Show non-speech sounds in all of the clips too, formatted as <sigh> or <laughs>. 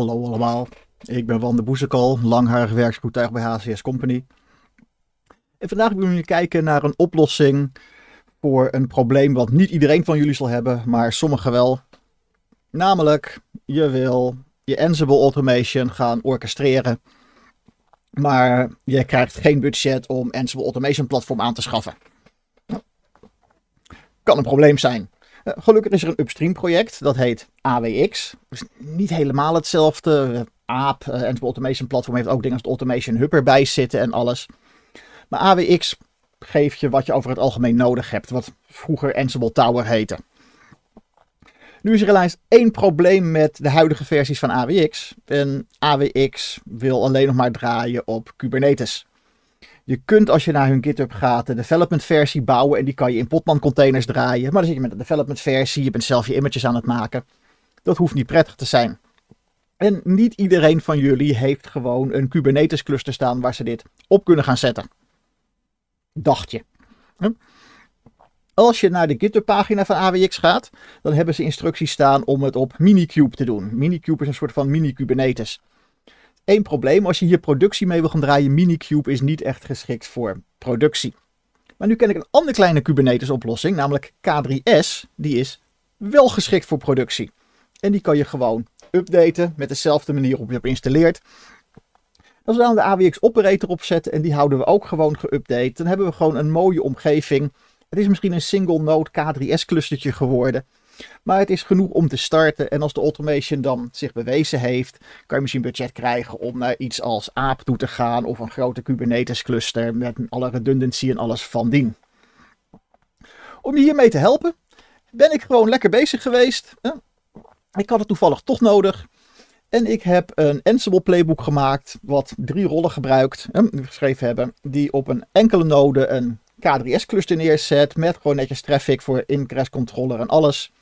Hallo allemaal, ik ben Van de Boezekal, langharig werksvoertuig bij HCS Company. En vandaag willen we kijken naar een oplossing voor een probleem wat niet iedereen van jullie zal hebben, maar sommigen wel. Namelijk, je wil je Ansible Automation gaan orchestreren, maar je krijgt geen budget om Ansible Automation Platform aan te schaffen. Kan een probleem zijn. Eh, gelukkig is er een upstream project, dat heet AWX. Dus niet helemaal hetzelfde. AAP, uh, Ansible Automation Platform, heeft ook dingen als de Automation Hub erbij zitten en alles. Maar AWX geeft je wat je over het algemeen nodig hebt, wat vroeger Ansible Tower heette. Nu is er helaas één probleem met de huidige versies van AWX. En AWX wil alleen nog maar draaien op Kubernetes. Je kunt als je naar hun GitHub gaat de development versie bouwen en die kan je in Podman containers draaien. Maar dan zit je met de development versie, je bent zelf je images aan het maken. Dat hoeft niet prettig te zijn. En niet iedereen van jullie heeft gewoon een Kubernetes cluster staan waar ze dit op kunnen gaan zetten. Dacht je. Als je naar de GitHub pagina van AWX gaat, dan hebben ze instructies staan om het op Minikube te doen. Minikube is een soort van mini Kubernetes. Eén probleem, als je hier productie mee wil gaan draaien, Minikube is niet echt geschikt voor productie. Maar nu ken ik een andere kleine Kubernetes oplossing, namelijk K3S. Die is wel geschikt voor productie. En die kan je gewoon updaten met dezelfde manier waarop je hebt installeerd. Als we dan de AWX operator opzetten en die houden we ook gewoon geüpdate, dan hebben we gewoon een mooie omgeving. Het is misschien een single node K3S clustertje geworden. Maar het is genoeg om te starten. En als de automation dan zich bewezen heeft, kan je misschien budget krijgen om naar iets als AAP toe te gaan. Of een grote Kubernetes cluster met alle redundancy en alles van dien. Om je hiermee te helpen, ben ik gewoon lekker bezig geweest. Ik had het toevallig toch nodig. En ik heb een Ansible playbook gemaakt, wat drie rollen gebruikt, geschreven hebben, die op een enkele node een K3S cluster neerzet, met gewoon netjes traffic voor ingress controller en alles.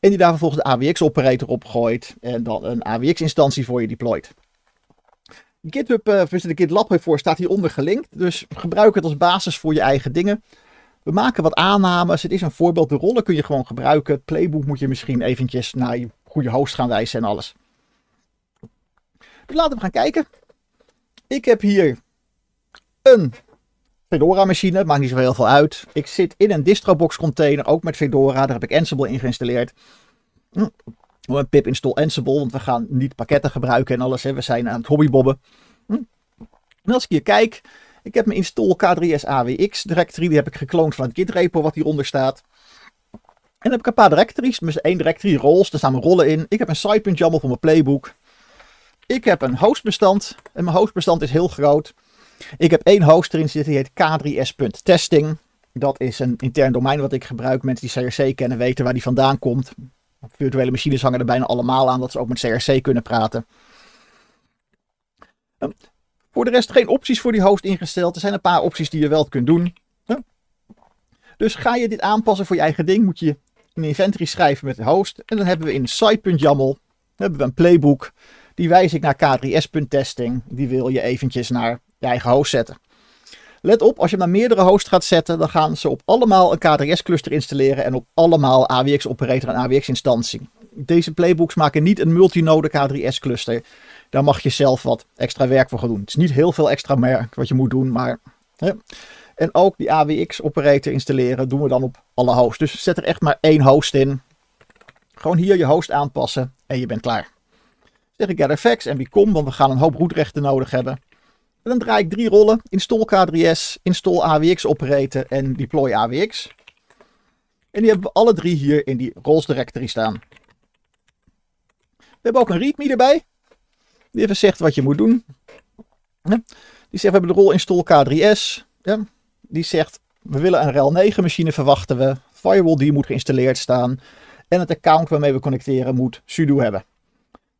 En die daar vervolgens de AWX-operator opgooit. En dan een AWX-instantie voor je deployt. GitHub, uh, de GitLab hiervoor staat hieronder gelinkt. Dus gebruik het als basis voor je eigen dingen. We maken wat aannames. Het is een voorbeeld. De rollen kun je gewoon gebruiken. Het playbook moet je misschien eventjes naar je goede host gaan wijzen en alles. Dus laten we gaan kijken. Ik heb hier een Fedora machine, maakt niet zo heel veel uit. Ik zit in een distrobox container, ook met Fedora. Daar heb ik Ansible in geïnstalleerd. Hm. Een pip install Ansible, want we gaan niet pakketten gebruiken en alles. Hè. We zijn aan het hobbybobben. Hm. En als ik hier kijk, ik heb mijn install K3S AWX directory. Die heb ik gekloond van het git repo wat hieronder staat. En dan heb ik een paar directories. Één directory roles, daar staan mijn rollen in. Ik heb een site.yaml voor mijn playbook. Ik heb een hostbestand. En mijn hostbestand is heel groot. Ik heb één host erin zitten, die heet k3s.testing. Dat is een intern domein wat ik gebruik. Mensen die CRC kennen weten waar die vandaan komt. Virtuele machines hangen er bijna allemaal aan dat ze ook met CRC kunnen praten. Ehm, voor de rest geen opties voor die host ingesteld. Er zijn een paar opties die je wel kunt doen. Dus ga je dit aanpassen voor je eigen ding, moet je een inventory schrijven met de host. En dan hebben we in site.yaml hebben we een playbook. Die wijs ik naar k3s.testing. Die wil je eventjes naar je eigen host zetten. Let op, als je naar meerdere hosts gaat zetten, dan gaan ze op allemaal een K3S-cluster installeren en op allemaal AWX-operator en AWX-instantie. Deze playbooks maken niet een multinode K3S-cluster. Daar mag je zelf wat extra werk voor gaan doen. Het is niet heel veel extra werk wat je moet doen, maar... En ook die AWX-operator installeren doen we dan op alle hosts. Dus zet er echt maar één host in. Gewoon hier je host aanpassen en je bent klaar. Zeg ik gather en wie komt, want we gaan een hoop roetrechten nodig hebben dan draai ik drie rollen. Install K3S, install AWX operator en deploy AWX. En die hebben we alle drie hier in die roles directory staan. We hebben ook een readme erbij. Die even zegt wat je moet doen. Die zegt we hebben de rol install K3S. Die zegt we willen een RHEL 9 machine verwachten we. Firewall die moet geïnstalleerd staan. En het account waarmee we connecteren moet sudo hebben.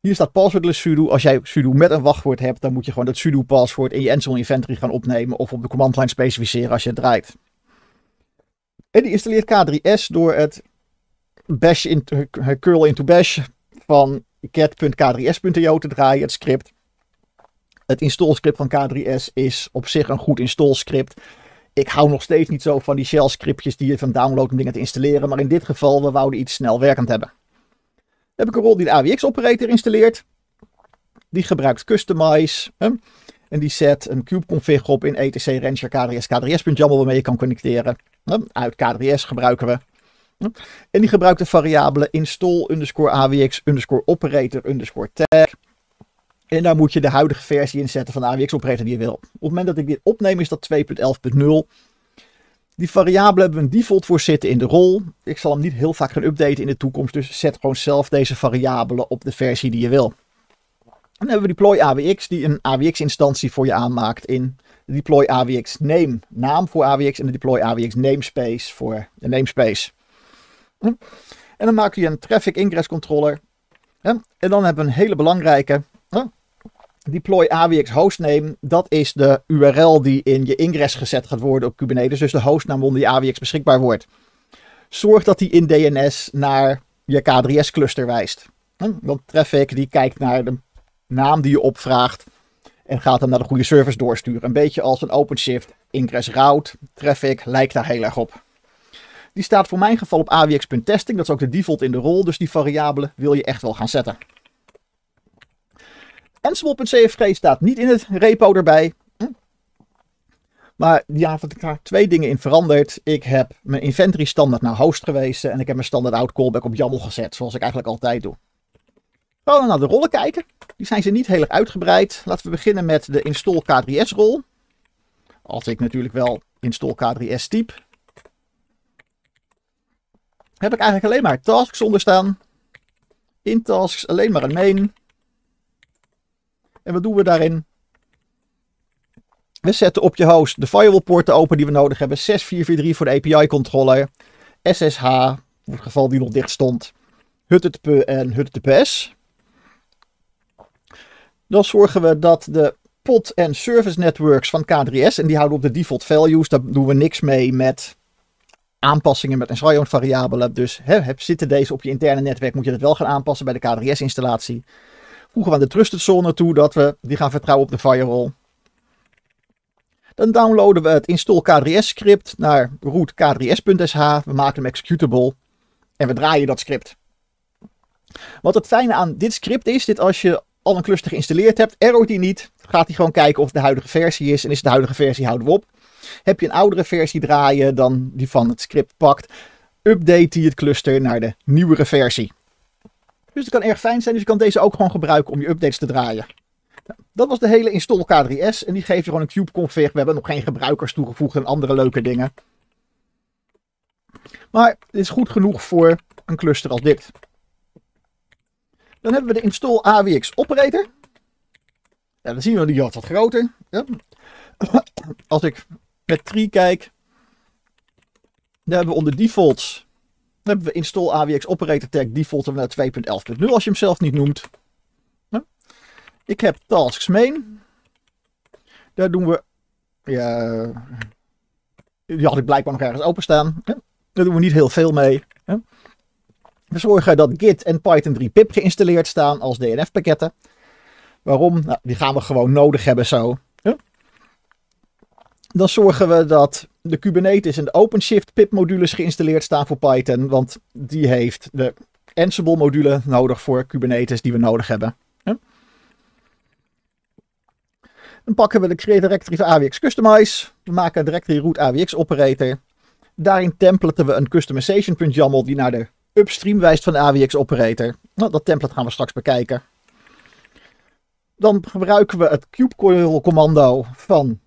Hier staat passwordless sudo. Als jij sudo met een wachtwoord hebt, dan moet je gewoon dat sudo paswoord in je Ansible inventory gaan opnemen of op de command line specificeren als je het draait. En die installeert K3S door het bash into, curl into bash van cat.k3s.io te draaien, het script. Het install script van K3S is op zich een goed install script. Ik hou nog steeds niet zo van die shell scriptjes die je van download om dingen te installeren, maar in dit geval we wouden iets snel werkend hebben. Heb ik een rol die de AWX operator installeert. Die gebruikt customize. En die zet een cube config op in etc ranger kdrs kdrs.yaml waarmee je kan connecteren. Hè? Uit kdrs gebruiken we. En die gebruikt de variabele install underscore awx underscore operator underscore tag. En daar moet je de huidige versie in zetten van de AWX operator die je wil. Op het moment dat ik dit opneem is dat 2.11.0. Die variabele hebben we een default voor zitten in de rol. Ik zal hem niet heel vaak gaan updaten in de toekomst. Dus zet gewoon zelf deze variabelen op de versie die je wil. Dan hebben we deploy AWX die een AWX instantie voor je aanmaakt in de deploy AWX name, naam voor AWX en de deploy AWX namespace voor de namespace. En dan maak je een traffic ingress controller. En dan hebben we een hele belangrijke deploy AWX hostname. Dat is de URL die in je ingress gezet gaat worden op Kubernetes. Dus de hostnaam je AWX beschikbaar wordt. Zorg dat die in DNS naar je K3S cluster wijst. Want traffic die kijkt naar de naam die je opvraagt. En gaat hem naar de goede service doorsturen. Een beetje als een OpenShift ingress route. Traffic lijkt daar heel erg op. Die staat voor mijn geval op AWX.testing. Dat is ook de default in de rol. Dus die variabele wil je echt wel gaan zetten. Ansible.cfg staat niet in het repo erbij. Hm? Maar ja, wat ik daar twee dingen in veranderd. Ik heb mijn inventory standaard naar host gewezen. En ik heb mijn standaard out callback op YAML gezet. Zoals ik eigenlijk altijd doe. Gaan naar de rollen kijken. Die zijn ze niet heel erg uitgebreid. Laten we beginnen met de install K3S rol. Als ik natuurlijk wel install K3S type. Heb ik eigenlijk alleen maar tasks onder staan. In tasks alleen maar een main. En wat doen we daarin? We zetten op je host de firewall poorten open die we nodig hebben. 6443 voor de API controller. SSH, voor het geval die nog dicht stond. HTTP en HTTPS. Dan zorgen we dat de pod en service networks van K3S, en die houden op de default values, daar doen we niks mee met aanpassingen met een Zion variabele. Dus hè, zitten deze op je interne netwerk, moet je dat wel gaan aanpassen bij de K3S installatie voegen we de trusted zone toe dat we die gaan vertrouwen op de firewall. Dan downloaden we het install K3S script naar root k3s.sh. We maken hem executable en we draaien dat script. Wat het fijne aan dit script is, dit als je al een cluster geïnstalleerd hebt, errort hij niet. Gaat hij gewoon kijken of de huidige versie is. En is de huidige versie, houden we op. Heb je een oudere versie draaien dan die van het script pakt, update hij het cluster naar de nieuwere versie. Dus het kan erg fijn zijn. Dus je kan deze ook gewoon gebruiken om je updates te draaien. dat was de hele install K3S. En die geeft je gewoon een cube config. We hebben nog geen gebruikers toegevoegd en andere leuke dingen. Maar het is goed genoeg voor een cluster als dit. Dan hebben we de install AWX operator. Ja, dan zien we die wat wat groter. Als ik met tree kijk. Dan hebben we onder defaults hebben we install AWX operator tag default naar 2.11.0 als je hem zelf niet noemt. Ik heb tasks main. Daar doen we. Ja, die had ik blijkbaar nog ergens openstaan. Daar doen we niet heel veel mee. We zorgen dat Git en Python 3 pip geïnstalleerd staan als DNF pakketten. Waarom? Nou, die gaan we gewoon nodig hebben zo. Dan zorgen we dat de Kubernetes en de OpenShift pip modules geïnstalleerd staan voor Python. Want die heeft de Ansible module nodig voor Kubernetes die we nodig hebben. Dan pakken we de Create Directory van AWX Customize. We maken een directory root AWX operator. Daarin templaten we een customization.yaml die naar de upstream wijst van de AWX operator. Nou, dat template gaan we straks bekijken. Dan gebruiken we het kubectl commando van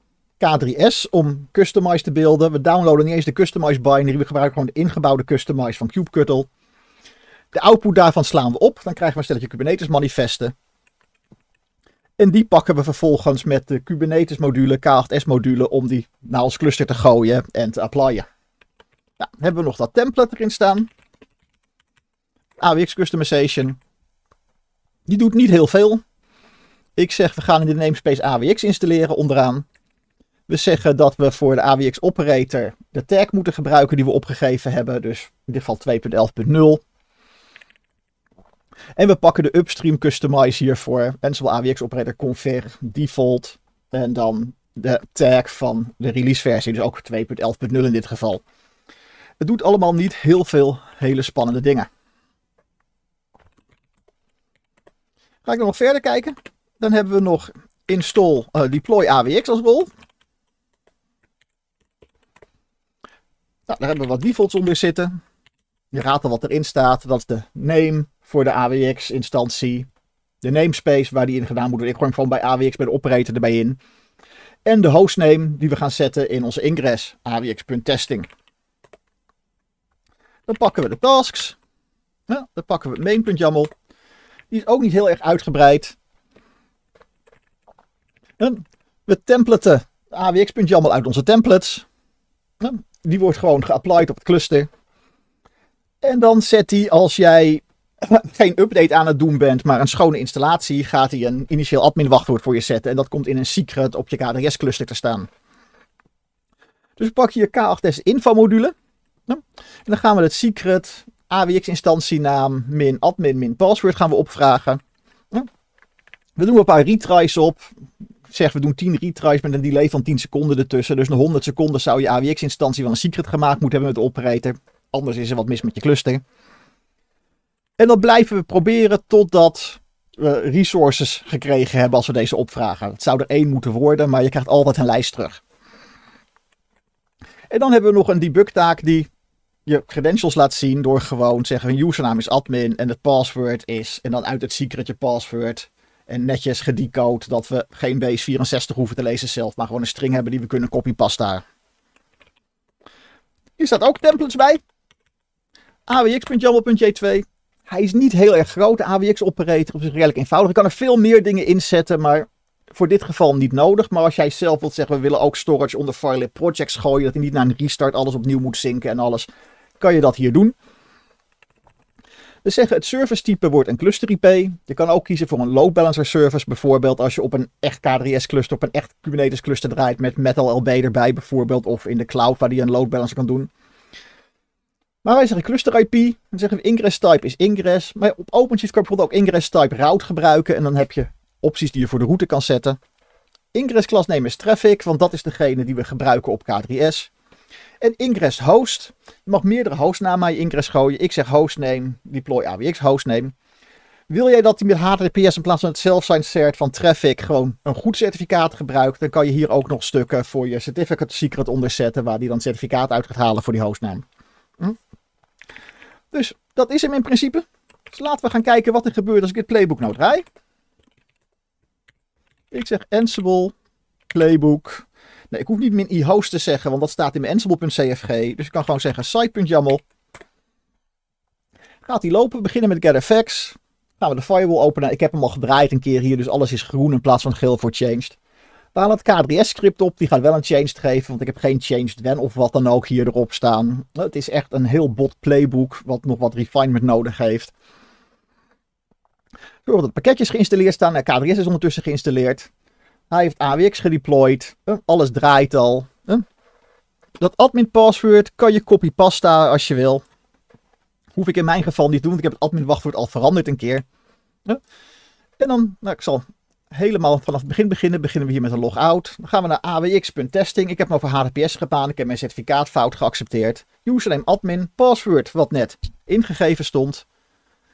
K3S om Customize te beelden. We downloaden niet eens de Customize binary. We gebruiken gewoon de ingebouwde Customize van kubectl. De output daarvan slaan we op. Dan krijgen we een stelletje Kubernetes manifesten. En die pakken we vervolgens met de Kubernetes module, K8S module, om die naar ons cluster te gooien en te applyen. Nou, hebben we nog dat template erin staan. AWX Customization. Die doet niet heel veel. Ik zeg we gaan in de namespace AWX installeren onderaan. We zeggen dat we voor de AWX operator de tag moeten gebruiken die we opgegeven hebben. Dus in dit geval 2.11.0. En we pakken de upstream customize hiervoor. Ansible AWX operator config default. En dan de tag van de release versie. Dus ook 2.11.0 in dit geval. Het doet allemaal niet heel veel hele spannende dingen. Ga ik nog verder kijken. Dan hebben we nog install uh, deploy AWX als rol. Nou, daar hebben we wat defaults onder zitten. Je raadt al wat erin staat. Dat is de name voor de AWX instantie. De namespace waar die in gedaan moet worden. Ik gooi hem gewoon bij AWX bij de operator erbij in. En de hostname die we gaan zetten in onze ingress. AWX.testing. Dan pakken we de tasks. Ja, dan pakken we main.yaml. Die is ook niet heel erg uitgebreid. we templaten AWX.yaml uit onze templates. Die wordt gewoon geapplied op het cluster. En dan zet hij als jij <laughs> geen update aan het doen bent, maar een schone installatie, gaat hij een initieel admin wachtwoord voor je zetten. En dat komt in een secret op je KDS cluster te staan. Dus pak je je K8S info module. En dan gaan we het secret AWX instantienaam min admin min password gaan we opvragen. We doen een paar retries op. Zeg, we doen 10 retries met een delay van 10 seconden ertussen. Dus na 100 seconden zou je AWX instantie van een secret gemaakt moeten hebben met de operator. Anders is er wat mis met je cluster. En dan blijven we proberen totdat we resources gekregen hebben als we deze opvragen. Het zou er één moeten worden, maar je krijgt altijd een lijst terug. En dan hebben we nog een debugtaak die je credentials laat zien door gewoon zeggen een username is admin en het password is en dan uit het secret je password en netjes gedecode dat we geen base 64 hoeven te lezen zelf, maar gewoon een string hebben die we kunnen copy-pasten daar. Hier staat ook templates bij. awx.yaml.j2 hij is niet heel erg groot, de AWX-operator. Op zich redelijk eenvoudig. Je kan er veel meer dingen inzetten, maar voor dit geval niet nodig. Maar als jij zelf wilt zeggen, we willen ook storage onder Firelip projects gooien. Dat hij niet na een restart alles opnieuw moet zinken en alles. Kan je dat hier doen. We zeggen het service type wordt een cluster IP. Je kan ook kiezen voor een load balancer service. Bijvoorbeeld als je op een echt K3S cluster, op een echt Kubernetes cluster draait met Metal LB erbij bijvoorbeeld. Of in de cloud waar die een load balancer kan doen. Maar wij zeggen cluster IP. Dan zeggen we ingress type is ingress. Maar op OpenShift kan je bijvoorbeeld ook ingress type route gebruiken. En dan heb je opties die je voor de route kan zetten. Ingress klasname is traffic, want dat is degene die we gebruiken op K3S. En ingress host. Je mag meerdere hostnamen aan je ingress gooien. Ik zeg hostname, deploy AWX hostname. Wil jij dat hij met HTTPS in plaats van het self-signed cert van traffic gewoon een goed certificaat gebruikt, dan kan je hier ook nog stukken voor je certificate secret onderzetten waar die dan certificaat uit gaat halen voor die hostnaam. Hm? Dus dat is hem in principe. Dus laten we gaan kijken wat er gebeurt als ik dit playbook nou draai. Ik zeg Ansible, playbook. Nee, ik hoef niet min ihost te zeggen, want dat staat in mijn ansible.cfg. Dus ik kan gewoon zeggen site.yaml. Gaat die lopen. We beginnen met getFX. Gaan we de firewall openen. Ik heb hem al gedraaid een keer hier, dus alles is groen in plaats van geel voor changed. We halen het K3S-script op. Die gaat wel een changed geven, want ik heb geen changed when of wat dan ook hier erop staan. Het is echt een heel bot playbook, wat nog wat refinement nodig heeft. Zorg dat pakketjes geïnstalleerd staan. K3S is ondertussen geïnstalleerd. Hij heeft AWX gedeployed. Alles draait al. Dat admin password kan je copy-pasta als je wil. Hoef ik in mijn geval niet te doen, want ik heb het admin wachtwoord al veranderd een keer. En dan, nou, ik zal helemaal vanaf het begin beginnen. Beginnen we hier met een logout. Dan gaan we naar awx.testing. Ik heb hem over HTTPS gedaan. Ik heb mijn certificaat fout geaccepteerd. Username admin, password wat net ingegeven stond.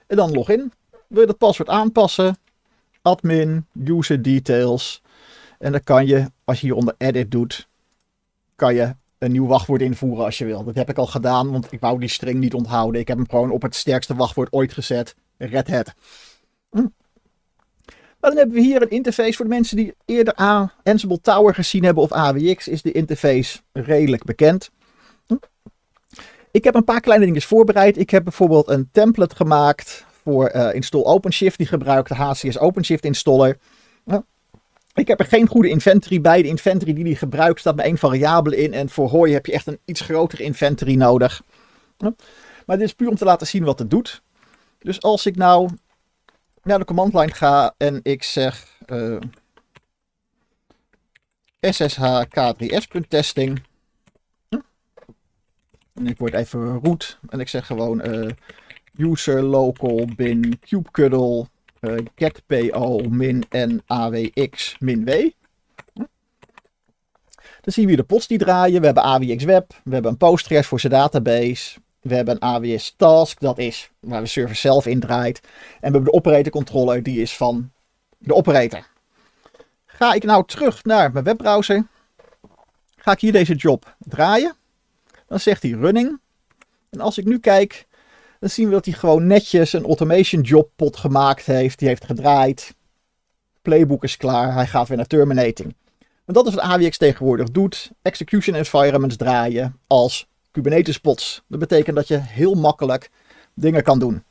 En dan login. Wil je dat password aanpassen? Admin, user details. En dan kan je, als je hieronder edit doet, kan je een nieuw wachtwoord invoeren als je wil. Dat heb ik al gedaan, want ik wou die string niet onthouden. Ik heb hem gewoon op het sterkste wachtwoord ooit gezet. Red Hat. Hm. Maar dan hebben we hier een interface voor de mensen die eerder A Ansible Tower gezien hebben of AWX. Is de interface redelijk bekend. Hm? Ik heb een paar kleine dingen voorbereid. Ik heb bijvoorbeeld een template gemaakt voor uh, install OpenShift. Die gebruikt de HCS OpenShift installer. Ik heb er geen goede inventory bij. De inventory die die gebruikt staat met één variabele in. En voor Hoi heb je echt een iets grotere inventory nodig. Maar dit is puur om te laten zien wat het doet. Dus als ik nou naar de command line ga en ik zeg uh, ssh k3s.testing. En ik word even root en ik zeg gewoon uh, user local bin kubectl getpo min n awx min w. Dan zien we de pots die draaien. We hebben AWX Web. We hebben een Postgres voor zijn database. We hebben een AWS Task, dat is waar de server zelf in draait. En we hebben de operator controller, die is van de operator. Ga ik nou terug naar mijn webbrowser, ga ik hier deze job draaien. Dan zegt hij running. En als ik nu kijk, dan zien we dat hij gewoon netjes een automation job pot gemaakt heeft. Die heeft gedraaid. Playbook is klaar. Hij gaat weer naar terminating. En dat is wat AWX tegenwoordig doet. Execution environments draaien als Kubernetes pods. Dat betekent dat je heel makkelijk dingen kan doen.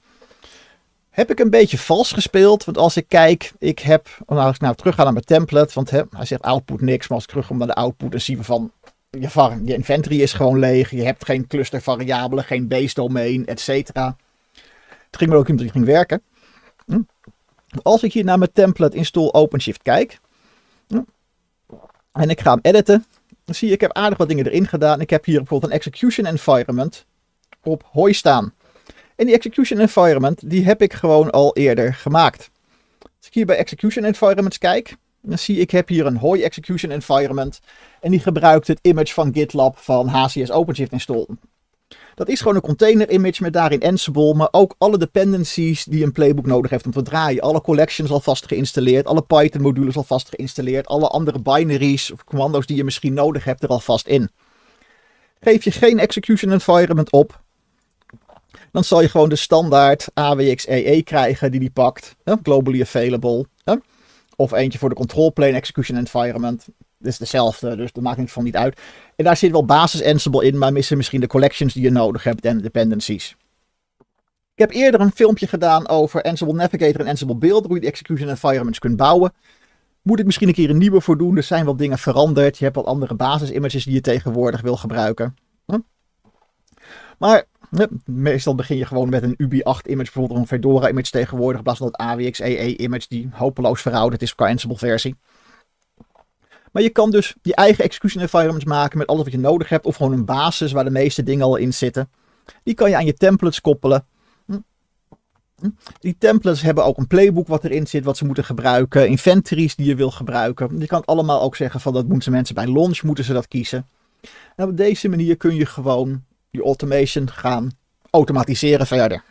Heb ik een beetje vals gespeeld? Want als ik kijk, ik heb, nou, als ik nou terug ga naar mijn template, want hij zegt output niks, maar als ik terugkom naar de output, dan zien we van, je, je inventory is gewoon leeg, je hebt geen cluster variabelen, geen base domain, etc. Het ging me ook iemand die ging werken. Hm? Als ik hier naar mijn template install OpenShift kijk, hm? en ik ga hem editen, dan zie je, ik heb aardig wat dingen erin gedaan. Ik heb hier bijvoorbeeld een execution environment op hoi staan. En die execution environment, die heb ik gewoon al eerder gemaakt. Als ik hier bij execution environments kijk, dan zie ik, ik heb hier een hoi execution environment. En die gebruikt het image van GitLab van HCS OpenShift install. Dat is gewoon een container image met daarin Ansible, maar ook alle dependencies die een playbook nodig heeft om te draaien. Alle collections alvast geïnstalleerd, alle Python modules alvast geïnstalleerd, alle andere binaries of commando's die je misschien nodig hebt er alvast in. Geef je geen execution environment op, dan zal je gewoon de standaard AWX EE krijgen die die pakt. globally available. Of eentje voor de control plane execution environment. Dat is dezelfde, dus dat maakt niet van niet uit. En daar zit wel basis Ansible in, maar missen misschien de collections die je nodig hebt en de dependencies. Ik heb eerder een filmpje gedaan over Ansible Navigator en Ansible Build, hoe je de execution environments kunt bouwen. Moet ik misschien een keer een nieuwe voor doen. Er zijn wat dingen veranderd. Je hebt wat andere basis images die je tegenwoordig wil gebruiken. Maar meestal begin je gewoon met een UBI8 image, bijvoorbeeld een Fedora image tegenwoordig, in plaats van dat AWX EE image die hopeloos verouderd is qua Ansible versie. Maar je kan dus je eigen execution environments maken met alles wat je nodig hebt, of gewoon een basis waar de meeste dingen al in zitten. Die kan je aan je templates koppelen. Hm. Hm. Die templates hebben ook een playbook wat erin zit, wat ze moeten gebruiken, inventories die je wil gebruiken. Je kan het allemaal ook zeggen van dat moeten mensen bij launch moeten ze dat kiezen. En op deze manier kun je gewoon je automation gaan automatiseren verder.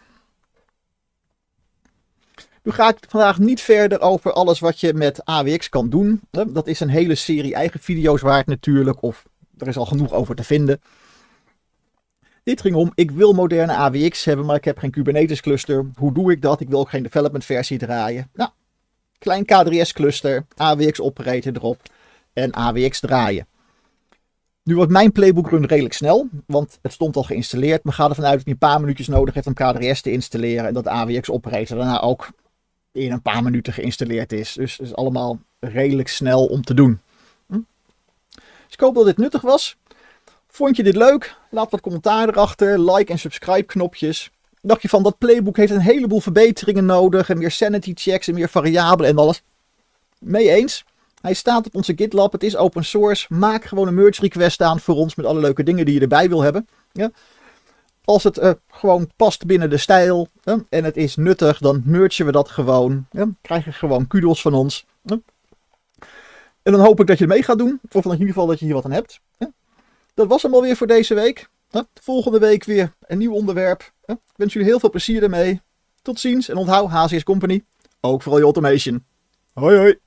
Nu ga ik vandaag niet verder over alles wat je met AWX kan doen. Dat is een hele serie eigen video's waard natuurlijk, of er is al genoeg over te vinden. Dit ging om, ik wil moderne AWX hebben, maar ik heb geen Kubernetes cluster. Hoe doe ik dat? Ik wil ook geen development versie draaien. Nou, klein K3S cluster, AWX operator erop en AWX draaien. Nu wordt mijn playbook run redelijk snel, want het stond al geïnstalleerd. Maar ga ervan uit dat je een paar minuutjes nodig hebt om K3S te installeren. En dat AWX operator daarna ook in een paar minuten geïnstalleerd is. Dus het is allemaal redelijk snel om te doen. Hm? Dus ik hoop dat dit nuttig was. Vond je dit leuk? Laat wat commentaar erachter. Like en subscribe knopjes. Dacht je van dat playbook heeft een heleboel verbeteringen nodig. En meer sanity checks en meer variabelen en alles. Mee eens. Hij staat op onze GitLab. Het is open source. Maak gewoon een merge request aan voor ons met alle leuke dingen die je erbij wil hebben. Ja. Als het uh, gewoon past binnen de stijl en het is nuttig, dan mergen we dat gewoon. Ja, krijg je gewoon kudos van ons. En dan hoop ik dat je mee gaat doen. Of in ieder geval dat je hier wat aan hebt. Dat was hem alweer voor deze week. Volgende week weer een nieuw onderwerp. Ik wens jullie heel veel plezier ermee. Tot ziens en onthoud HCS Company. Ook vooral je automation. Hoi hoi.